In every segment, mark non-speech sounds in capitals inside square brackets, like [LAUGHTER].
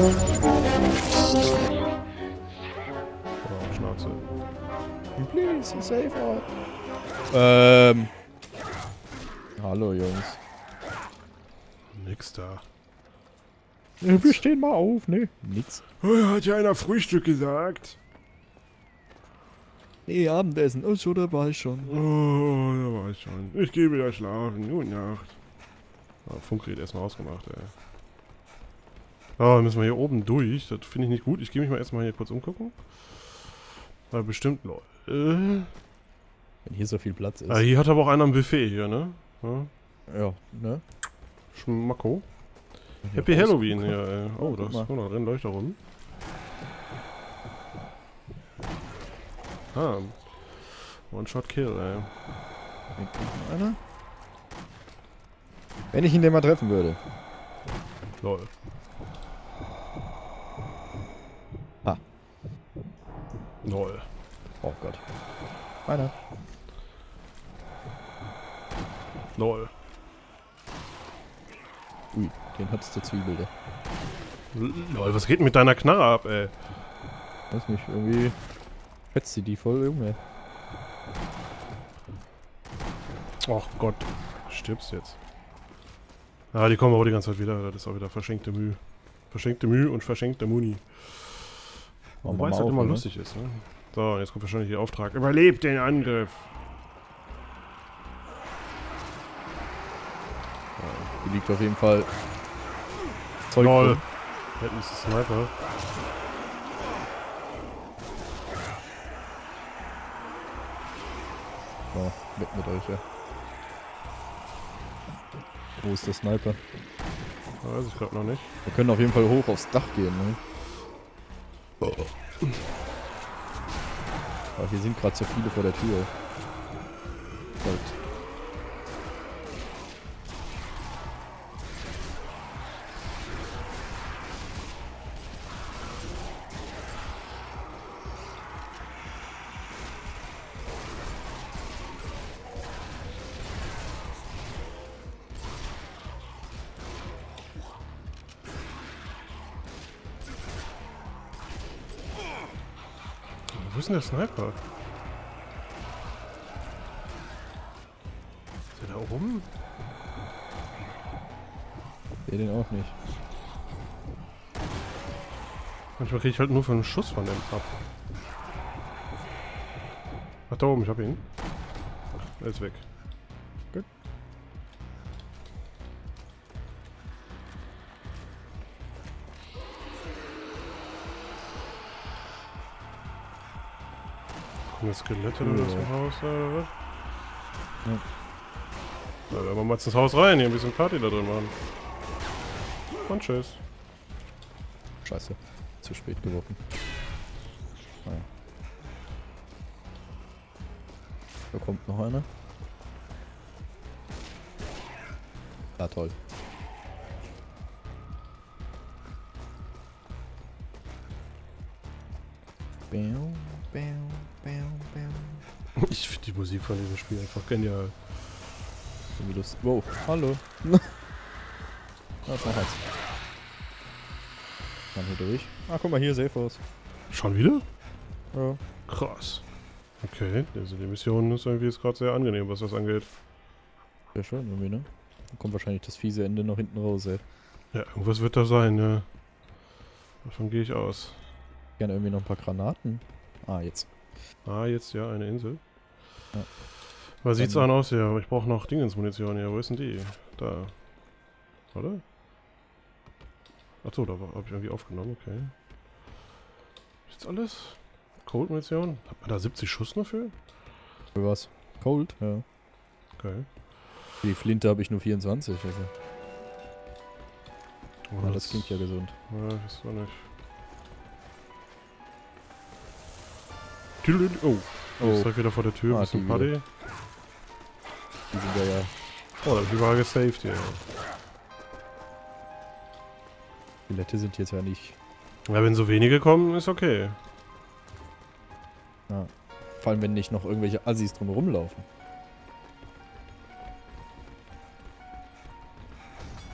Oh, Schnauze. Please, save out. Ähm. Hallo, Jungs. Nix da. Wir stehen mal auf, ne? Nix. Oh, hat ja einer Frühstück gesagt. Nee, Abendessen. Oh, so, da war ich schon. Oh, da war ich schon. Ich gehe wieder schlafen. Gute Nacht. Ah, Funkgerät erstmal ausgemacht, ey. Oh, müssen wir hier oben durch. Das finde ich nicht gut. Ich gehe mich mal erstmal hier kurz umgucken. Weil bestimmt. Äh. Wenn hier so viel Platz ist. Ah, hier hat aber auch einer ein Buffet hier, ne? Ja. Ja, ne? Schmacko. Happy. Halloween hier, ey. Oh, da ist mal. oh, da drin Leuchter rum. Ah. One-Shot-Kill, ey. Noch einer. Wenn ich ihn denn mal treffen würde. Lol. Lol. Oh Gott. Einer. Lol. Ui, den hat's der Zwiebel da. Lol, was geht denn mit deiner Knarre ab, ey? Weiß nicht, irgendwie fetzt sie die voll, Junge. Ach Gott. Stirbst jetzt. Ah, die kommen aber die ganze Zeit wieder. Das ist auch wieder verschenkte Mühe. Verschenkte Mühe und verschenkte Muni. Wir Wobei es halt immer oder? lustig ist, ne? So, jetzt kommt wahrscheinlich der Auftrag. Überlebt den Angriff! Hier liegt auf jeden Fall Zeug Lol. Hätten ist ein Sniper. So, weg mit euch, ja. Wo ist der Sniper? Weiß ich gerade noch nicht. Wir können auf jeden Fall hoch aufs Dach gehen, ne? Aber hier sind gerade so viele vor der Tür. Halt. Der Sniper? Ist der da oben? Sehe den auch nicht. Manchmal kriege ich halt nur für einen Schuss von dem ab. Ach, da oben, ich hab ihn. Ach, er ist weg. Jetzt Skelette oder was im Haus oder was? Ja. Na, dann mal ins Haus rein, hier ein bisschen Party da drin machen. Und tschüss. Scheiße. Zu spät geworfen. Naja. Da kommt noch einer. Ah, toll. Bäu, bäu. [LAUGHS] Ich finde die Musik von diesem Spiel einfach genial. Irgendwie lustig. Wow, hallo. [LAUGHS] ist noch eins. Kann hier durch. Ah, guck mal hier, Safe House. Schon wieder? Ja. Krass. Okay, also die Mission ist irgendwie jetzt gerade sehr angenehm, was das angeht. Sehr schön irgendwie, ne? Da kommt wahrscheinlich das fiese Ende noch hinten raus, ey. Ja, irgendwas wird da sein, ja. Davon gehe ich aus. Gerne irgendwie noch ein paar Granaten. Ah, jetzt. Ah, jetzt ja, eine Insel. Ja. Was sieht's an aus hier? Aber ich brauche noch Dingensmunition hier. Wo ist denn die? Da. Oder? Achso, da habe ich irgendwie aufgenommen, okay. Ist jetzt alles? Cold-Munition? Hat man da 70 Schuss nur für? Für was? Cold? Ja. Okay. Für die Flinte habe ich nur 24, also. Oh, Ja, das klingt ja gesund. Ja, weiß auch nicht. Oh, oh. Ist direkt wieder vor der Tür. Ah, bisschen die Party. die sind ja ja. Oh, da hab ich überall gesaved hier. Skelette sind jetzt ja nicht. Ja, wenn so wenige kommen, ist okay. Vor allem, wenn nicht noch irgendwelche Assis drum rumlaufen.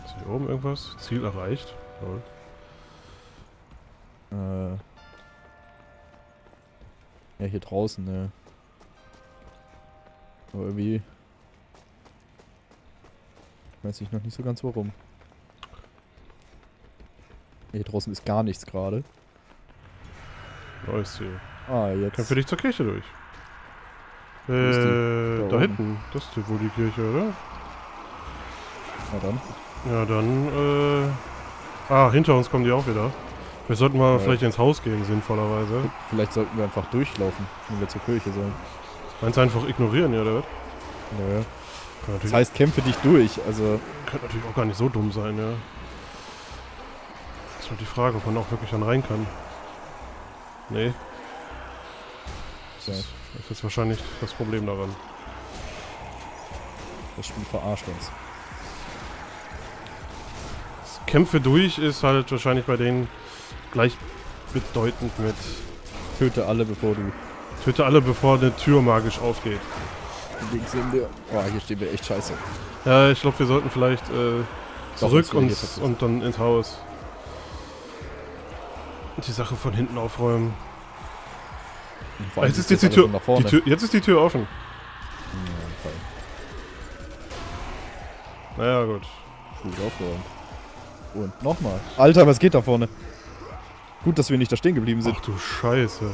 Ist hier oben irgendwas? Ziel erreicht. Lol. Äh. Ja, hier draußen, ne. Aber irgendwie. Weiß ich noch nicht so ganz warum. Hier draußen ist gar nichts gerade. Neues Ziel. Ah, jetzt. Kämpfe dich zur Kirche durch. Äh, Da da hinten. Das ist wohl die Kirche, oder? Na dann. Ja, dann, äh... Ah, hinter uns kommen die auch wieder. Wir sollten mal Ja. vielleicht ins Haus gehen, sinnvollerweise. Vielleicht sollten wir einfach durchlaufen, wenn wir zur Kirche sollen. Meinst du einfach ignorieren, ja, oder was? Naja. Das heißt, kämpfe dich durch. Also, könnte natürlich auch gar nicht so dumm sein, ja. Ist halt die Frage, ob man auch wirklich dann rein kann. Nee. Das, Ja. ist, ist wahrscheinlich das Problem daran. das Spiel verarscht uns. Das Kämpfe durch ist halt wahrscheinlich bei denen gleichbedeutend mit Töte alle, bevor du Töte alle, bevor eine Tür magisch aufgeht. links in dir. Oh, hier stehen wir echt scheiße. Ja, ich glaube, wir sollten vielleicht äh, zurück und, und dann ins Haus. Und die Sache von hinten aufräumen. Allem Jetzt ist jetzt die Tür, die. Tür. Jetzt ist die Tür offen. Ja. Naja, gut. Gut aufgeräumt. Und nochmal. Alter, was geht da vorne? Gut, dass wir nicht da stehen geblieben sind. Ach du Scheiße.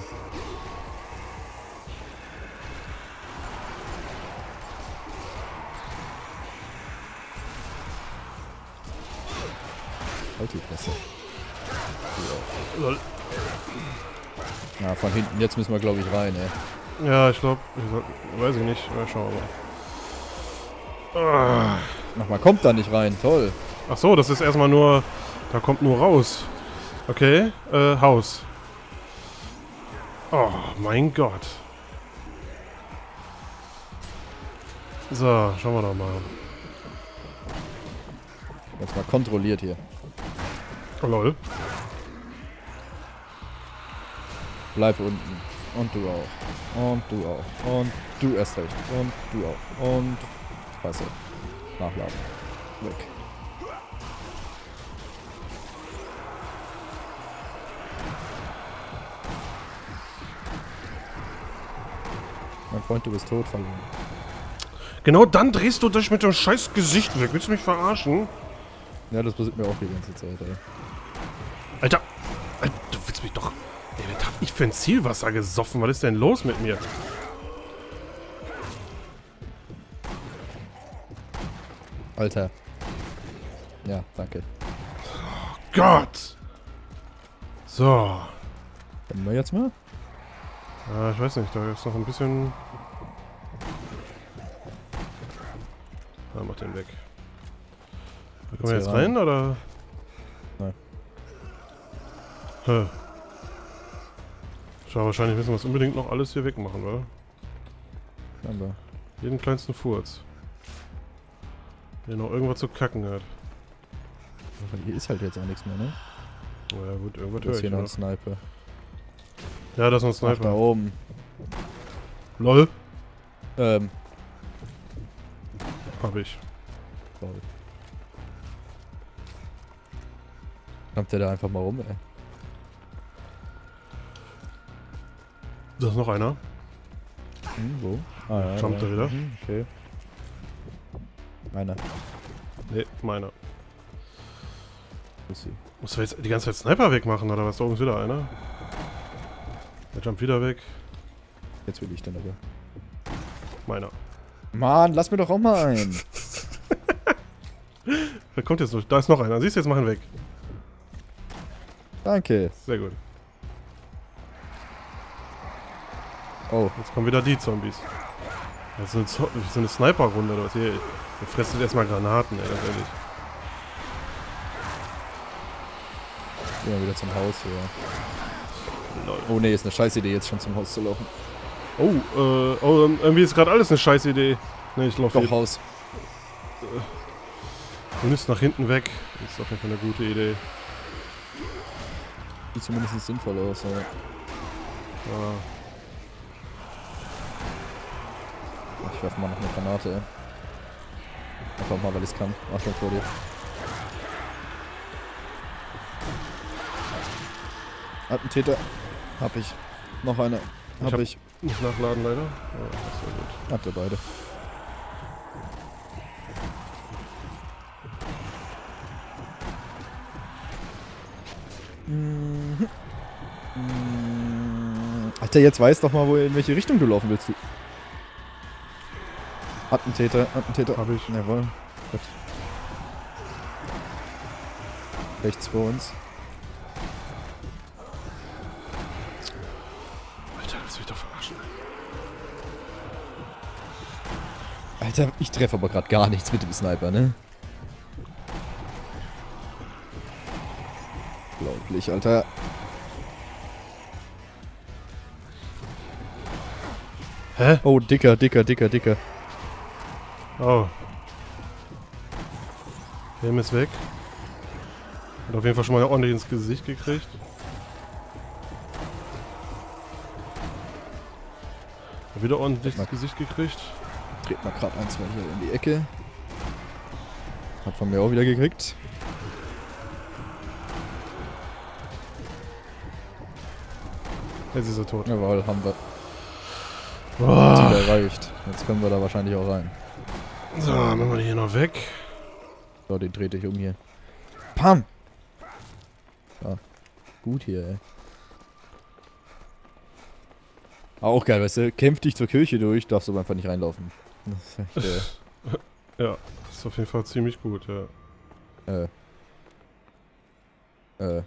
Halt die Fresse. Lol. Ja, von hinten. Jetzt müssen wir, glaube ich, rein, ey. Ja, ich glaube, weiß ich nicht. Ja, schauen wir mal. Ah. Nochmal, kommt da nicht rein. Toll. Ach so, das ist erstmal nur. Da kommt nur raus. Okay, äh, Haus. Oh, mein Gott. So, schauen wir doch mal. Jetzt mal kontrolliert hier. Oh, lol. Bleib unten. Und du auch. Und du auch. Und du erst recht. Und du auch. Und. Scheiße. Nachladen. Weg. Freund, du bist tot, verloren. Genau dann drehst du dich mit dem scheiß Gesicht weg. Willst du mich verarschen? Ja, das passiert mir auch die ganze Zeit, ey. Alter, Alter, du willst mich doch... Ey, was hab ich für ein Zielwasser gesoffen? Was ist denn los mit mir? Alter. Ja, danke. Gott! So. Können wir jetzt mal? Ah, ich weiß nicht, da ist noch ein bisschen... Ah, mach den weg. Da kommen wir Jetzt hier rein, oder? Nein. Hä. Schau, wahrscheinlich müssen wir das unbedingt noch alles hier wegmachen, oder? Aber Jeden kleinsten Furz. Der noch irgendwas zu kacken hat. aber hier ist halt jetzt auch nichts mehr, ne? Na ja, gut, irgendwas höre ist ich hier noch ein noch. Sniper. Ja, das ist ein Ach, da Sniper. oben. LOL. Ähm, Hab ich. sorry. Kommt der da einfach mal rum, ey. Da ist noch einer. Hm, wo? Ah, ja, Jumpt ja. er wieder? Mhm, okay. Meiner. Ne, meiner. Muss wir jetzt die ganze Zeit Sniper wegmachen, oder was? Da oben ist wieder einer. Der jumpt wieder weg. Jetzt will ich dann aber. Meiner. Mann, lass mir doch auch mal ein. [LAUGHS] Wer kommt jetzt noch? Da ist noch einer. Siehst du, jetzt machen weg. Danke. Sehr gut. Oh, Jetzt kommen wieder die Zombies. Das ist eine, Zo so eine Sniper-Runde oder was hier. Wir fressen erstmal Granaten, ey, ganz ehrlich. gehen wir wieder zum Haus hier. Lol. Oh ne, ist eine scheiß Idee, jetzt schon zum Haus zu laufen. Oh, äh, oh, irgendwie ist gerade alles eine scheiß Idee. Ne, ich laufe Doch. Haus. Du nimmst nach hinten weg. Das ist auf jeden Fall eine gute Idee. Sieht zumindest sinnvoll aus, ja. Ah, Ich werfe mal noch eine Granate, ey. Einfach mal, weil ich es kann. Achtung vor dir. Attentäter. Hab ich. Noch eine. Hab hab- ich. Nicht nachladen leider. Ja, das. Habt ihr beide. Mhm. Mhm. Alter, jetzt weiß doch mal, wo in welche Richtung du laufen willst. Du. Attentäter, Attentäter. Hab ich. Jawohl. Gut. Rechts vor uns. Alter, ich treffe aber gerade gar nichts mit dem Sniper, ne? Unglaublich, Alter. Hä? Oh, dicker, dicker, dicker, dicker. Oh. Helm ist weg. Hat auf jeden Fall schon mal ordentlich ins Gesicht gekriegt. Hat wieder ordentlich ins Gesicht gekriegt. Dreht mal gerade ein, zwei hier in die Ecke. Hat von mir auch wieder gekriegt. Jetzt ist er tot. Jawohl, haben wir. Ziel erreicht. Jetzt können wir da wahrscheinlich auch rein. So, machen wir die hier noch weg. So, den drehte ich um hier. Pam! Ja. Gut hier, ey. Auch geil, weißt du, kämpf dich zur Kirche durch, darfst aber einfach nicht reinlaufen. Das ist echt, [LAUGHS] Ja, das ist auf jeden Fall ziemlich gut, ja. äh, äh,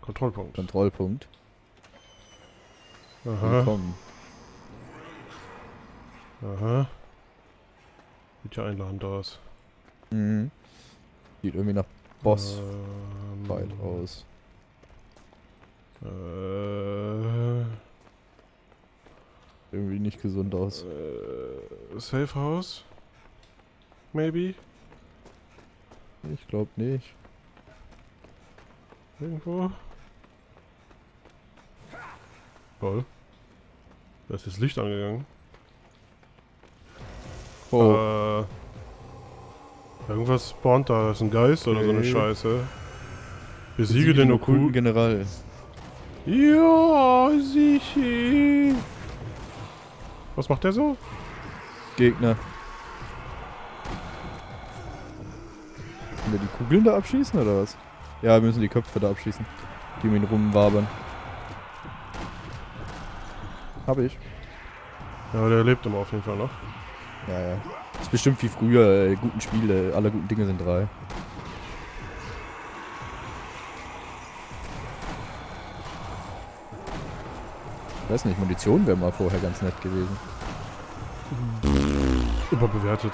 Kontrollpunkt. Kontrollpunkt. Aha, Willkommen. aha. Sieht ja einladend aus. Mhm. Sieht irgendwie nach Boss Ähm, Fight aus. Äh, Irgendwie nicht gesund aus. äh, Safe House? Maybe? Ich glaube nicht. Irgendwo? Toll. Da ist das Licht angegangen. Oh, Äh, irgendwas spawnt da. Das ist ein Geist oder so eine Okay. Scheiße. Besiege den okkulten. General. Ja, sicher. Was macht der so? Gegner. Können wir die Kugeln da abschießen oder was? Ja, wir müssen die Köpfe da abschießen. Die um ihn rumwabern. Hab ich. Ja, der lebt immer auf jeden Fall noch. Ja, ja. Ist bestimmt wie früher, äh, guten Spiele, alle guten Dinge sind drei. Weiß nicht, Munition wäre mal vorher ganz nett gewesen. Überbewertet.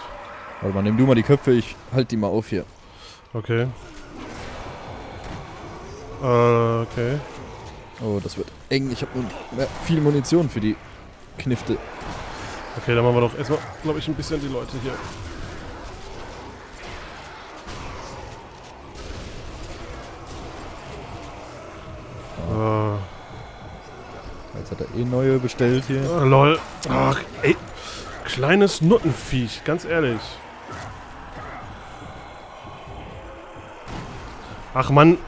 Warte mal, nimm du mal die Köpfe, ich halt die mal auf hier. Okay. Äh, okay. Oh, das wird eng. Ich habe viel Munition für die Knifte. Okay, dann machen wir doch erstmal, glaube ich, ein bisschen die Leute hier. Hat er eh neue bestellt hier. ah, lol. Ach, ey. Kleines Nuttenviech, ganz ehrlich. Ach, Mann.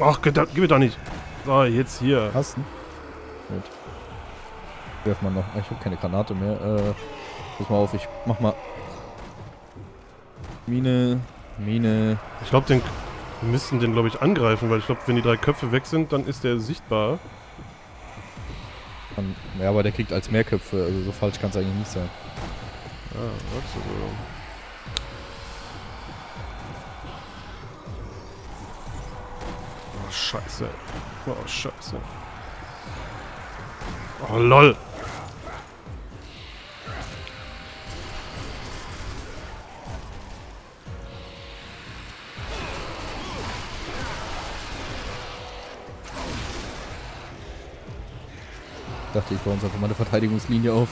Ach, gib gib mir doch nicht. So, jetzt hier. Hast du? Gut. Werf mal noch. Ich habe keine Granate mehr. Äh, pass mal auf, ich mach mal. Mine. Mine. Ich glaube, den wir müssen den, glaube ich, angreifen, weil ich glaube, wenn die drei Köpfe weg sind, dann ist der sichtbar. An, ja, aber der kriegt als mehr Köpfe. Also so falsch kann es eigentlich nicht sein. Ah, sagst du so. Oh, scheiße. Oh, scheiße. Oh, lol. Dachte ich baue uns einfach mal eine Verteidigungslinie auf.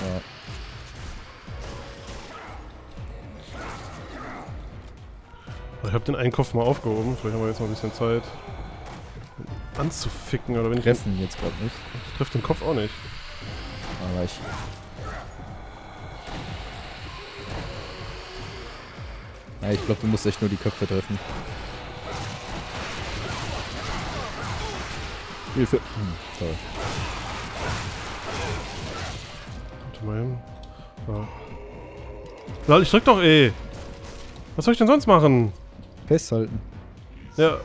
Ja. Ich habe den Einkopf mal aufgehoben. Vielleicht haben wir jetzt noch ein bisschen Zeit anzuficken. Oder wenn ich Treffen jetzt gerade nicht. Ich treffe den Kopf auch nicht. Aber ich. Ich glaube, du musst echt nur die Köpfe treffen. Hilfe. Hm, toll. Warte mal hin. Ja. Lol, ich drück doch eh. Was soll ich denn sonst machen? Festhalten. Ja,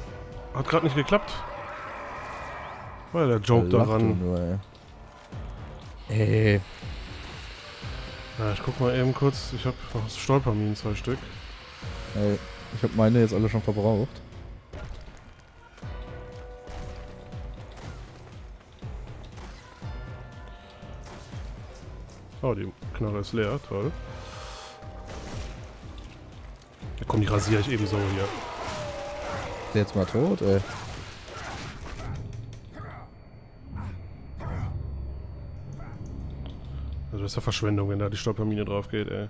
hat gerade nicht geklappt. War ja der Joke du daran. Nur, ey. Ey, Ja, ich guck mal eben kurz. Ich habe noch Stolperminen, zwei Stück. ey, ich habe meine jetzt alle schon verbraucht. Oh, die Knarre ist leer, toll. Ja, komm, die rasiere ich eben so hier. Ist der jetzt mal tot, ey. Also das ist ja Verschwendung, wenn da die Stolpermine drauf geht, ey.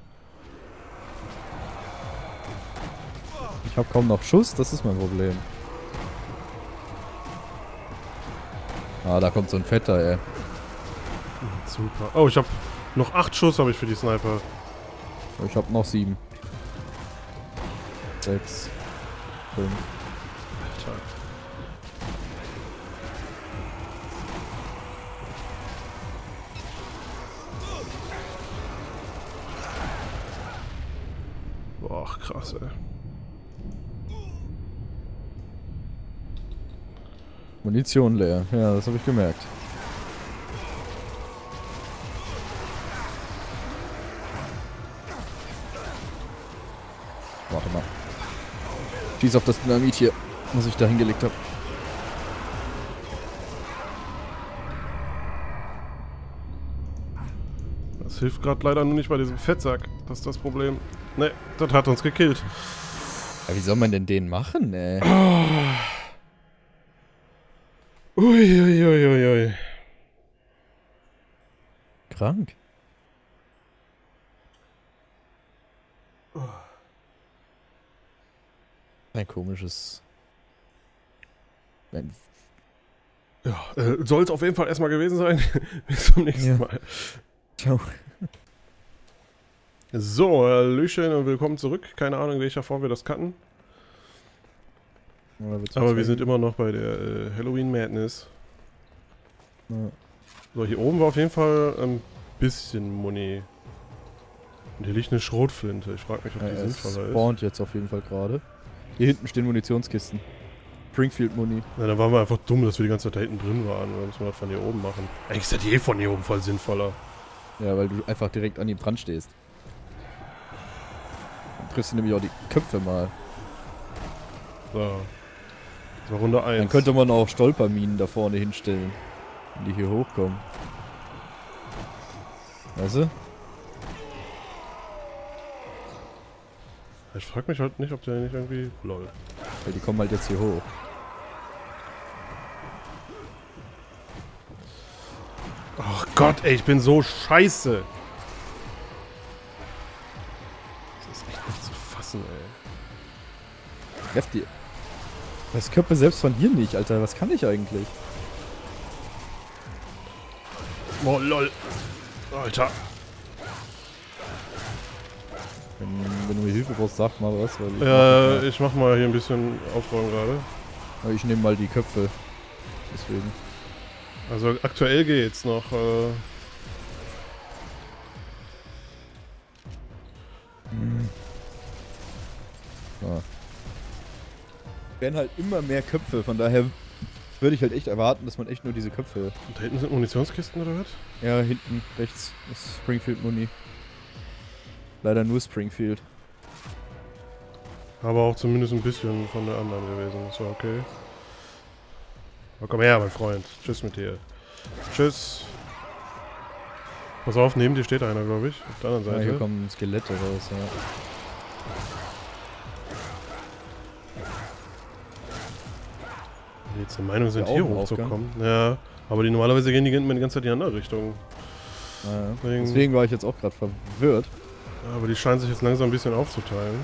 Ich habe kaum noch Schuss, das ist mein Problem. Ah, da kommt so ein Fetter, ey. Super. Oh, ich habe noch acht Schuss habe ich für die Sniper. Ich habe noch sieben. Sechs. Fünf. Alter. Boah, krass, ey. Munition leer. Ja, das habe ich gemerkt. Warte mal. Schieß auf das Dynamit hier, was ich da hingelegt habe. Das hilft gerade leider nur nicht bei diesem Fettsack. Das ist das Problem. Ne, das hat uns gekillt. Ja, wie soll man denn den machen, ey? Uiuiuiui. Ui, ui. Krank. Ein komisches. Ein Ja, äh, soll es auf jeden Fall erstmal gewesen sein. [LAUGHS] Bis zum nächsten Ja. Mal. Ciao. So, Hallöchen und willkommen zurück. Keine Ahnung, in welcher Form wir das cutten. Aber wir sind immer noch bei der äh, Halloween Madness. Ja. So, hier oben war auf jeden Fall ein bisschen Muni. Und hier liegt eine Schrotflinte. Ich frage mich, ob Ja, die sinnvoller ist. spawnt jetzt auf jeden Fall gerade. Hier hinten stehen Munitionskisten. Springfield Muni. Na, dann waren wir einfach dumm, dass wir die ganze Zeit da hinten drin waren. Dann müssen wir das von hier oben machen. Eigentlich ist das eh von hier oben voll sinnvoller. Ja, weil du einfach direkt an ihm dran stehst. Dann triffst du nämlich auch die Köpfe mal. So. Das war Runde 1. Dann könnte man auch Stolperminen da vorne hinstellen. Wenn die hier hochkommen. Weißt du? Ich frage mich halt nicht, ob der nicht irgendwie... Lol. Weil die kommen halt jetzt hier hoch. Ach Gott, ey, ich bin so scheiße. Das ist echt nicht zu fassen, ey. Treff die. Das Köpfe selbst von hier nicht, Alter. Was kann ich eigentlich? Oh, lol. Alter. Wenn, wenn du mir Hilfe brauchst, sag mal was. Ich Ja, mach ich mach mal hier ein bisschen Aufräumen gerade. ich nehme mal die Köpfe. Deswegen. Also aktuell geht's noch. Äh, Ja. Werden halt immer mehr Köpfe, von daher würde ich halt echt erwarten, dass man echt nur diese Köpfe. und da hinten sind Munitionskisten oder was? Ja, hinten rechts ist Springfield Muni. Leider nur Springfield. Aber auch zumindest ein bisschen von der anderen gewesen. Das war okay. Aber komm her, mein Freund. Tschüss mit dir. Tschüss. Pass auf, neben dir steht einer, glaube ich. Auf der anderen Ja, hier Seite. kommen Skelette raus, ja. die jetzt der Meinung sind, hier ein hochzukommen. Ja, aber die normalerweise gehen die immer die ganze Zeit in die andere Richtung. Ja, Deswegen- Deswegen war ich jetzt auch gerade verwirrt. Aber die scheinen sich jetzt langsam ein bisschen aufzuteilen.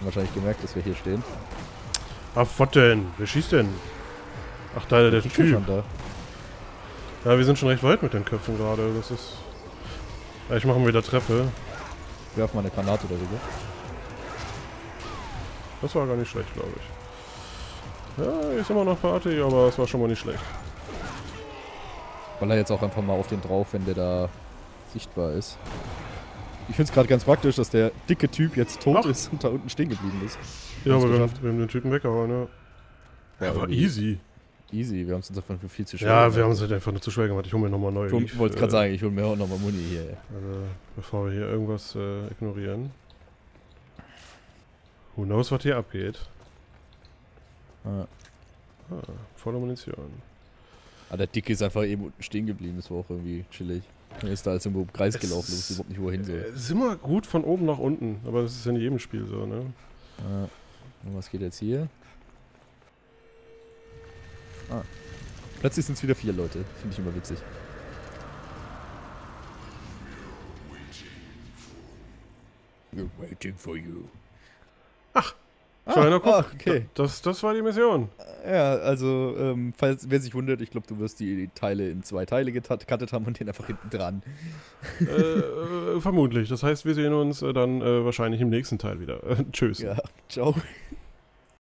Wahrscheinlich gemerkt, dass wir hier stehen. Ah, was denn? Wer schießt denn? Ach, da der bin Typ. schon da. Ja, wir sind schon recht weit mit den Köpfen gerade. Das ist. Ja, ich mache mal wieder Treppe. Werf mal eine Granate darüber. Das war gar nicht schlecht, glaube ich. Ja, ist immer noch Party, aber es war schon mal nicht schlecht. Weil er jetzt auch einfach mal auf den drauf, wenn der da sichtbar ist. Ich finde es gerade ganz praktisch, dass der dicke Typ jetzt tot Ach. ist und da unten stehen geblieben ist. Ja, aber wir haben, wir haben den Typen weggehauen, ja. Ja, war irgendwie easy. Easy, wir haben es uns davon für viel zu schwer Ja, gemacht. wir haben es halt einfach nur zu schwer gemacht. Ich hole mir nochmal neue. Ich wollte gerade äh, sagen, ich hole mir auch nochmal Muni hier. Also, bevor wir hier irgendwas äh, ignorieren. Who knows, was hier abgeht. Ja. Ah, volle Munition. Ah, der Dicke ist einfach eben unten stehen geblieben, das war auch irgendwie chillig. Er ist da als irgendwo im Kreis Es gelaufen, wusste überhaupt nicht, wo er hin soll. Äh, ist immer gut von oben nach unten, aber das ist ja in jedem Spiel so, ne? Und was geht jetzt hier? Ah. Plötzlich sind es wieder vier Leute. Finde ich immer witzig. We're waiting for you. Ach, ah, Kleiner guck. ah, okay. Das, das war die Mission. Ja, also, ähm, falls wer sich wundert, ich glaube, du wirst die Teile in zwei Teile gecuttet haben und den einfach hinten dran. äh, äh, vermutlich. Das heißt, wir sehen uns äh, dann äh, wahrscheinlich im nächsten Teil wieder. Äh, [LAUGHS] tschüss. Ja, ciao.